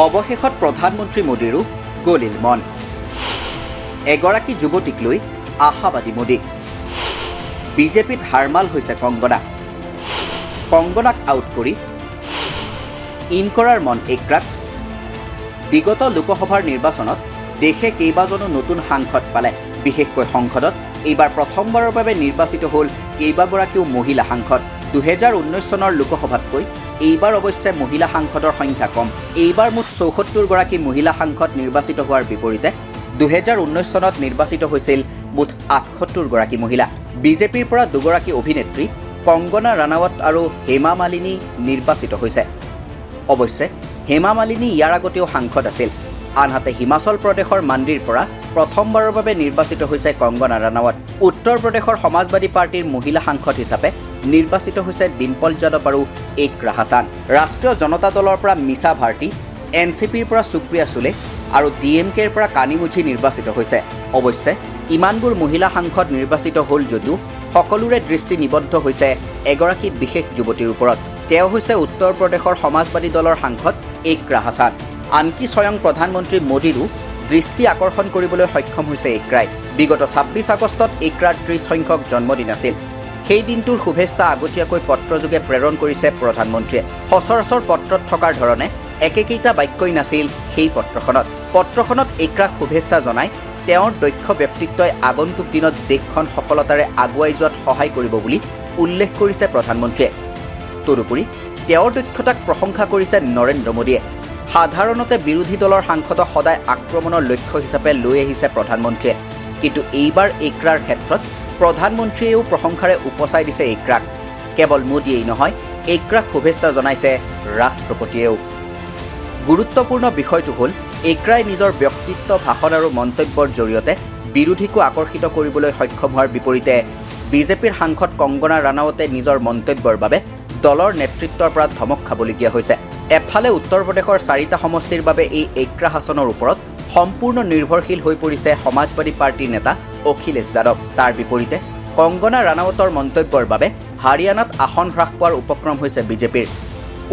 অৱশেষত প্ৰধানমন্ত্ৰী মোদীৰো গলিল মন। এগৰাকী যুৱতীক লৈ আশাবাদী মোদী। বিজেপিত হাৰমাল হৈছে কংগনা। কংগনাক আউট কৰি ইন কৰাৰ মন একৰাত বিগত লোকসভাৰ নিৰ্বাচনত দেশে কেইবাজনো নতুন সাংসদ পালে। বিশেষকৈ সংসদত এইবাৰ প্ৰথমবাৰৰ বাবে নিৰ্বাচিত হ'ল কেইবাগৰাকীও মহিলা সাংসদ। দুহেজাৰ ঊনৈছ চনৰ লোকসভাতকৈ এইবাৰ অৱশ্যে মহিলা সাংসদৰ সংখ্যা কম। এইবাৰ মুঠ চৌসত্তৰগৰাকী মহিলা সাংসদ নিৰ্বাচিত হোৱাৰ বিপৰীতে দুহেজাৰ ঊনৈছ চনত নিৰ্বাচিত হৈছিল মুঠ আঠসত্তৰগৰাকী মহিলা। বিজেপিৰ পৰা দুগৰাকী অভিনেত্ৰী কংগনা ৰাণাৱত আৰু হেমা মালিনী নিৰ্বাচিত হৈছে। অৱশ্যে হেমা মালিনী ইয়াৰ আগতেও সাংসদ আছিল। আনহাতে হিমাচল প্ৰদেশৰ মাণ্ডিৰ পৰা প্ৰথমবাৰৰ বাবে নিৰ্বাচিত হৈছে কংগনা ৰাণাৱত উত্তৰ প্ৰদেশৰ সমাজবাদী পাৰ্টীৰ মহিলা সাংসদ হিচাপে নিৰ্বাচিত হৈছে ডিম্পল যাদৱ আৰু একৰা হাছান। ৰাষ্ট্ৰীয় জনতা দলৰ পৰা মিছা ভাৰতী এন চি পিৰ পৰা সুপ্ৰিয়া সুলে আৰু ডি এম কেৰ পৰা কানিমুঝি নিৰ্বাচিত হৈছে। অৱশ্যে ইমানবোৰ মহিলা সাংসদ নিৰ্বাচিত হ'ল যদিও সকলোৰে দৃষ্টি নিবদ্ধ হৈছে এগৰাকী বিশেষ যুৱতীৰ ওপৰত। তেওঁ হৈছে উত্তৰ প্ৰদেশৰ সমাজবাদী দলৰ সাংসদ একৰা হাছান। আনকি স্বয়ং প্ৰধানমন্ত্ৰী মোদীৰো দৃষ্টি আকৰ্ষণ কৰিবলৈ সক্ষম হৈছে একৰাই। বিগত ছাব্বিছ আগষ্টত একৰাৰ ত্ৰিছ সংখ্যক জন্মদিন আছিল। সেই দিনটোৰ শুভেচ্ছা আগতীয়াকৈ পত্ৰযোগে প্ৰেৰণ কৰিছে প্ৰধানমন্ত্ৰীয়ে। সচৰাচৰ পত্ৰত থকাৰ ধৰণে একেকেইটা বাক্যই নাছিল সেই পত্ৰখনত। পত্ৰখনত একৰাক শুভেচ্ছা জনাই তেওঁৰ দক্ষ ব্যক্তিত্বই আগন্তুক দিনত দেশখন সফলতাৰে আগুৱাই যোৱাত সহায় কৰিব বুলি উল্লেখ কৰিছে প্ৰধানমন্ত্ৰীয়ে। তদুপৰি তেওঁৰ দক্ষতাক প্ৰশংসা কৰিছে নৰেন্দ্ৰ মোদীয়ে। সাধাৰণতে বিৰোধী দলৰ সাংসদক সদায় আক্ৰমণৰ লক্ষ্য হিচাপে লৈ আহিছে প্ৰধানমন্ত্ৰীয়ে। কিন্তু এইবাৰ একৰাৰ ক্ষেত্ৰত প্ৰধানমন্ত্ৰীয়েও প্ৰশংসাৰে উপচাই দিছে একৰাক। কেৱল মোদীয়েই নহয় একৰাক শুভেচ্ছা জনাইছে ৰাষ্ট্ৰপতিয়েও। গুৰুত্বপূৰ্ণ বিষয়টো হ'ল একৰাই নিজৰ ব্যক্তিত্ব ভাষণ আৰু মন্তব্যৰ জৰিয়তে বিৰোধীকো আকৰ্ষিত কৰিবলৈ সক্ষম হোৱাৰ বিপৰীতে বিজেপিৰ সাংসদ কংগনা ৰাণাৱতে নিজৰ মন্তব্যৰ বাবে দলৰ নেতৃত্বৰ পৰা ধমক খাবলগীয়া হৈছে। এফালে উত্তৰ প্ৰদেশৰ চাৰিটা সমষ্টিৰ বাবে এই একৰা হাছনৰ ওপৰত সম্পূৰ্ণ নিৰ্ভৰশীল হৈ পৰিছে সমাজবাদী পাৰ্টীৰ নেতা অখিলেশ যাদৱ। তাৰ বিপৰীতে কংগনা ৰাণাৱতৰ মন্তব্যৰ বাবে হাৰিয়ানাত আসন হ্ৰাস পোৱাৰ উপক্ৰম হৈছে বিজেপিৰ।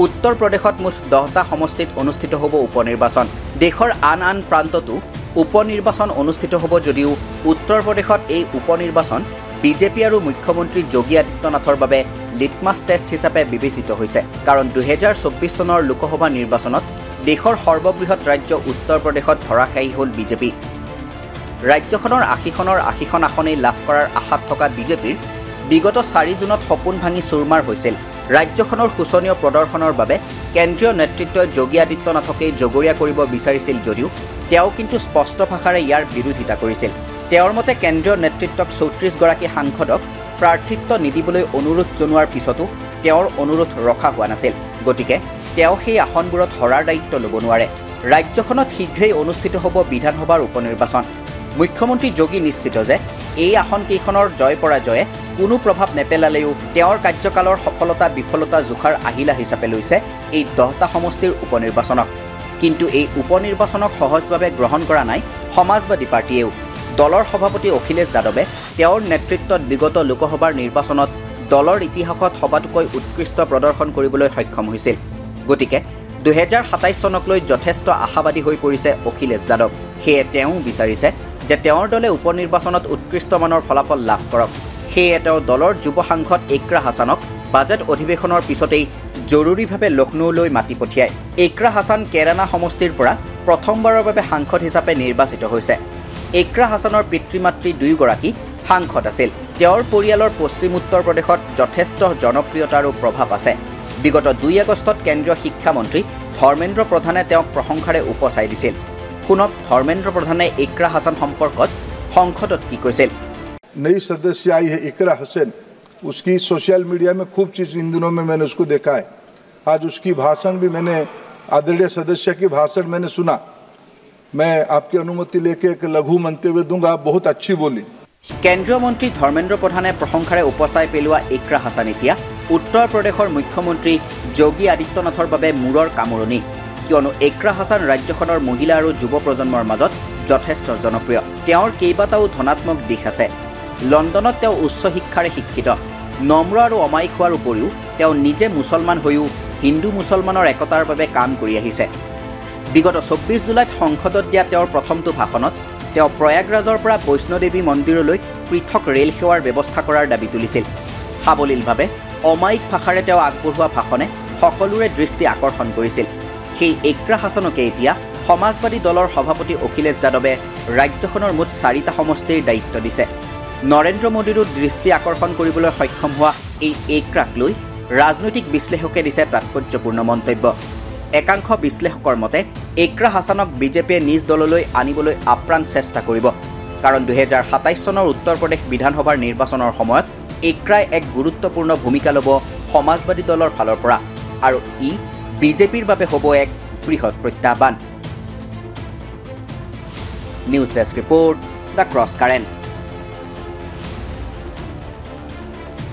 উত্তৰ প্ৰদেশত মুঠ দহটা সমষ্টিত অনুষ্ঠিত হ'ব উপ নিৰ্বাচন দেশৰ আন আন প্ৰান্ততো উপ নিৰ্বাচন অনুষ্ঠিত হ'ব যদিও উত্তৰ প্ৰদেশত এই উপ নিৰ্বাচন বিজেপি আৰু মুখ্যমন্ত্ৰী যোগী আদিত্যনাথৰ বাবে লিটমাছ টেষ্ট হিচাপে বিবেচিত হৈছে। কাৰণ দুহেজাৰ চৌব্বিছ চনৰ লোকসভা নিৰ্বাচনত দেশৰ সৰ্ববৃহৎ ৰাজ্য উত্তৰ প্ৰদেশত ধৰাশায়ী হ'ল বিজেপি। ৰাজ্যখনৰ আশীখনৰ আশীখন আসনেই লাভ কৰাৰ আশাত থকা বিজেপিৰ বিগত চাৰি জুনত সপোন ভাঙি চুৰমাৰ হৈছিল। ৰাজ্যখনৰ শোচনীয় প্ৰদৰ্শনৰ বাবে কেন্দ্ৰীয় নেতৃত্বই যোগী আদিত্যনাথকেই জগৰীয়া কৰিব বিচাৰিছিল যদিও তেওঁ কিন্তু স্পষ্ট ভাষাৰে ইয়াৰ বিৰোধিতা কৰিছিল। তেওঁৰ মতে কেন্দ্ৰীয় নেতৃত্বক চৌত্ৰিছগৰাকী সাংসদক প্ৰাৰ্থিত্ব নিদিবলৈ অনুৰোধ জনোৱাৰ পিছতো তেওঁৰ অনুৰোধ ৰখা হোৱা নাছিল। গতিকে তেওঁ সেই আসনবোৰত হৰাৰ দায়িত্ব ল'ব নোৱাৰে। ৰাজ্যখনত শীঘ্ৰেই অনুষ্ঠিত হ'ব বিধানসভাৰ উপ নিৰ্বাচন মুখ্যমন্ত্ৰী যোগী নিশ্চিত যে এই আসনকেইখনৰ জয় পৰাজয়ে কোনো প্ৰভাৱ নেপেলালেও তেওঁৰ কাৰ্যকালৰ সফলতা বিফলতা জোখাৰ আহিলা হিচাপে লৈছে এই দহটা সমষ্টিৰ উপ নিৰ্বাচনক কিন্তু এই উপ নিৰ্বাচনক সহজভাৱে গ্ৰহণ কৰা নাই সমাজবাদী পাৰ্টীয়েও। দলৰ সভাপতি অখিলেশ যাদৱে তেওঁৰ নেতৃত্বত বিগত লোকসভাৰ নিৰ্বাচনত দলৰ ইতিহাসত সবাতোকৈ উৎকৃষ্ট প্ৰদৰ্শন কৰিবলৈ সক্ষম হৈছিল। গতিকে দুহেজাৰ সাতাইছ চনক লৈ যথেষ্ট আশাবাদী হৈ পৰিছে অখিলেশ যাদৱ। সেয়ে তেওঁ বিচাৰিছে যে তেওঁৰ দলে উপ নিৰ্বাচনত উৎকৃষ্টমানৰ ফলাফল লাভ কৰক। সেয়ে তেওঁ দলৰ যুৱ সাংসদ একৰা হাছানক বাজেট অধিৱেশনৰ পিছতেই জৰুৰীভাৱে লক্ষ্ণৌলৈ মাতি পঠিয়ায়। একৰা হাছান কেৰানা সমষ্টিৰ পৰা প্ৰথমবাৰৰ বাবে সাংসদ হিচাপে নিৰ্বাচিত হৈছে। একৰা হাছানৰ পিতৃ মাতৃ দুয়োগৰাকী সাংসদ আছিল। তেওঁৰ পৰিয়ালৰ পশ্চিম উত্তৰ প্ৰদেশত যথেষ্ট জনপ্ৰিয়তা আৰু প্ৰভাৱ আছে। বিগত দুই আগষ্টত কেন্দ্ৰীয় শিক্ষামন্ত্ৰী ধৰ্মেন্দ্ৰ প্ৰধানে তেওঁক প্ৰশংসাৰে উপচাই দিছিল শুনক ধৰ্মেন্দ্ৰ প্ৰধানে একৰা হাছান সম্পৰ্কত সংসদত কি কৈছিল नई सदस्य आई है इकरा हुसैन उसकी सोशल मीडिया में खूब चीज़ इन दिनों में मैंने उसको देखा है आज उसकी भाषण भी मैंने आदरणीय सदस्य की भाषण मैंने सुना मैं आपकी अनुमति लेके एक लघु मंतव्य दूंगा बहुत अच्छी बोली কেন্দ্ৰীয় মন্ত্ৰী ধৰ্মেন্দ্ৰ প্ৰধানে প্ৰশংসাৰে উপচাই পেলোৱা একৰা হাছান এতিয়া উত্তৰ প্ৰদেশৰ মুখ্যমন্ত্ৰী যোগী আদিত্যনাথৰ বাবে মূৰৰ কামোৰণি। কিয়নো একৰা হাছান ৰাজ্যখনৰ মহিলা আৰু যুৱ প্ৰজন্মৰ মাজত যথেষ্ট জনপ্ৰিয়। তেওঁৰ কেইবাটাও ধনাত্মক দিশ আছে। লণ্ডনত তেওঁ উচ্চ শিক্ষাৰে শিক্ষিত। নম্ৰ আৰু অমায়িক হোৱাৰ উপৰিও তেওঁ নিজে মুছলমান হৈও হিন্দু মুছলমানৰ একতাৰ বাবে কাম কৰি আহিছে। বিগত চৌব্বিছ জুলাইত সংসদত দিয়া তেওঁৰ প্ৰথমটো ভাষণত তেওঁ প্ৰয়াগৰাজৰ পৰা বৈষ্ণদেৱী মন্দিৰলৈ পৃথক ৰেল সেৱাৰ ব্যৱস্থা কৰাৰ দাবী তুলিছিল। সাৱলীলভাৱে অমায়িক ভাষাৰে তেওঁ আগবঢ়োৱা ভাষণে সকলোৰে দৃষ্টি আকৰ্ষণ কৰিছিল। সেই একৰা হাছানকে এতিয়া সমাজবাদী দলৰ সভাপতি অখিলেশ যাদৱে ৰাজ্যখনৰ মুঠ চাৰিটা সমষ্টিৰ দায়িত্ব দিছে। নৰেন্দ্ৰ মোদীৰো দৃষ্টি আকৰ্ষণ কৰিবলৈ সক্ষম হোৱা এই একৰাক লৈ ৰাজনৈতিক বিশ্লেষকে দিছে তাৎপৰ্যপূৰ্ণ মন্তব্য। একাংশ বিশ্লেষকৰ মতে একৰা হাছানক বিজেপিয়ে নিজ দললৈ আনিবলৈ আপ্ৰাণ চেষ্টা কৰিব। কাৰণ দুহেজাৰ সাতাইছ চনৰ উত্তৰ প্ৰদেশ বিধানসভাৰ নিৰ্বাচনৰ সময়ত একৰাই এক গুৰুত্বপূৰ্ণ ভূমিকা ল'ব সমাজবাদী দলৰ ফালৰ পৰা আৰু ই বিজেপিৰ বাবে হ'ব এক বৃহৎ প্ৰত্যাহ্বান। News desk report, the Cross Current.